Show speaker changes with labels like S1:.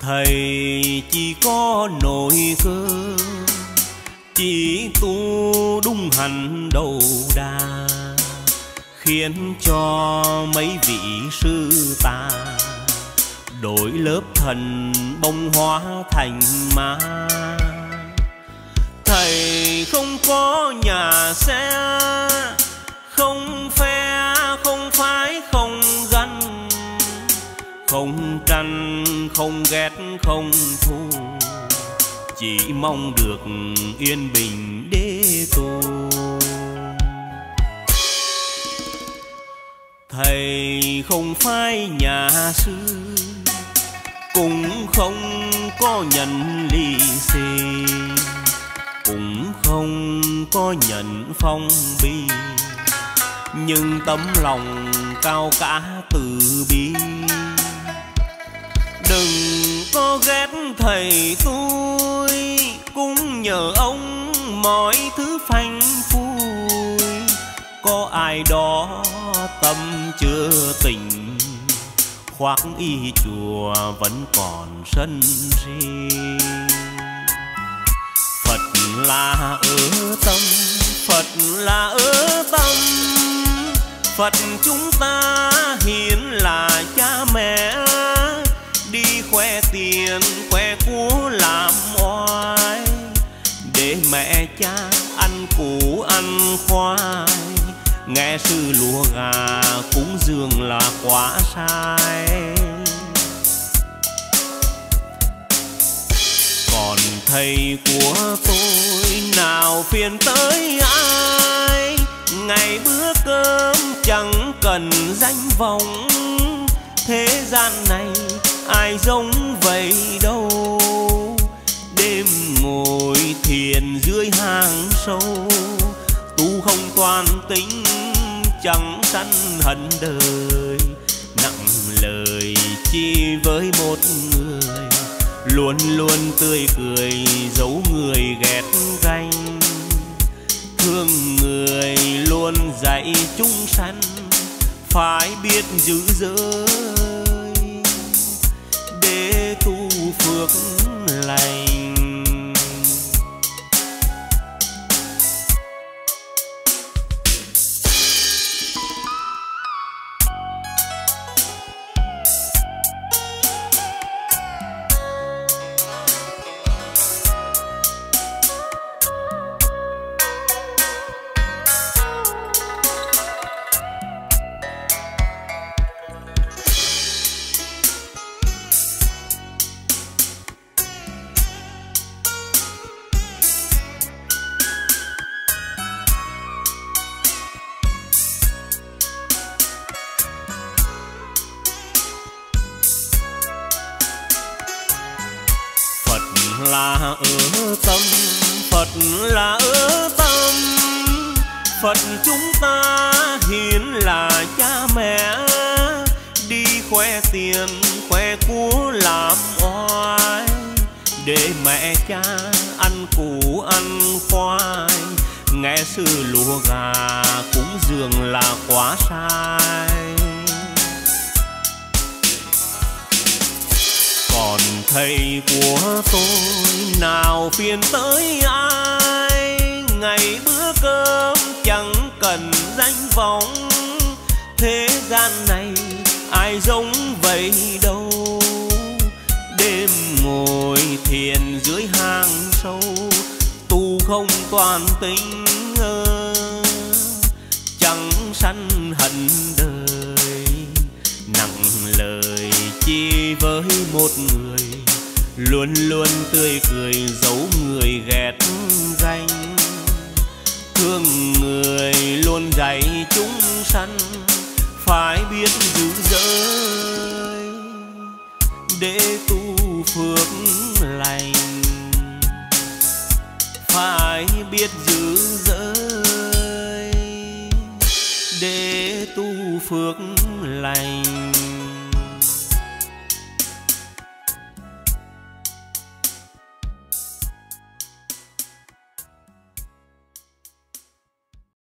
S1: thầy chỉ có nội cơ chỉ tu đúng hành đầu đà, khiến cho mấy vị sư ta đổi lớp thần bông hóa thành ma. Thầy không có nhà xe không ghét, không thù. Chỉ mong được yên bình để tu thầy không phải nhà sư, cũng không có nhận lì xì, cũng không có nhận phong bi nhưng tấm lòng cao cả từ bi đừng có ghét thầy tôi, cũng nhờ ông mọi thứ phanh phui. Có ai đó tâm chưa tình khoác y chùa vẫn còn sân si phật là ở tâm, phật là ở tâm. Phật chúng ta hiền là cha mẹ khoe tiền khoe của làm oai, để mẹ cha ăn củ, ăn khoai. Nghe sư lúa gà cúng dường là quá sai. Còn thầy của tôi nào phiền tới ai? Ngày bữa cơm chẳng cần danh vọng. Thế gian này ai giống vậy đâu. Đêm ngồi thiền dưới hang sâu, tu không toàn tính, chẳng sanh hận đời. Nặng lời chi với một người, luôn luôn tươi cười giấu người ghét ganh. Thương người luôn dạy chúng sanh phải biết giữ giới tu phước lành. Là ở tâm, Phật là ở tâm. Phật chúng ta hiền là cha mẹ, Đi khoe tiền, khoe của làm oai. Để mẹ cha ăn củ, ăn khoai. Nghe sư lùa gà cúng dường là quá sai. Thầy của tôi, nào phiền tới ai? Ngày bữa cơm chẳng cần danh vọng. Thế gian này ai giống vậy đâu? Đêm ngồi thiền dưới hang sâu, tu không toàn tính ngơ. Chẳng sanh hận đời, nặng lời với một người, luôn luôn tươi cười giấu người ghét danh. Thương người luôn dạy chúng sanh phải biết giữ giới để tu phước lành. Phải biết giữ giới để tu phước lành.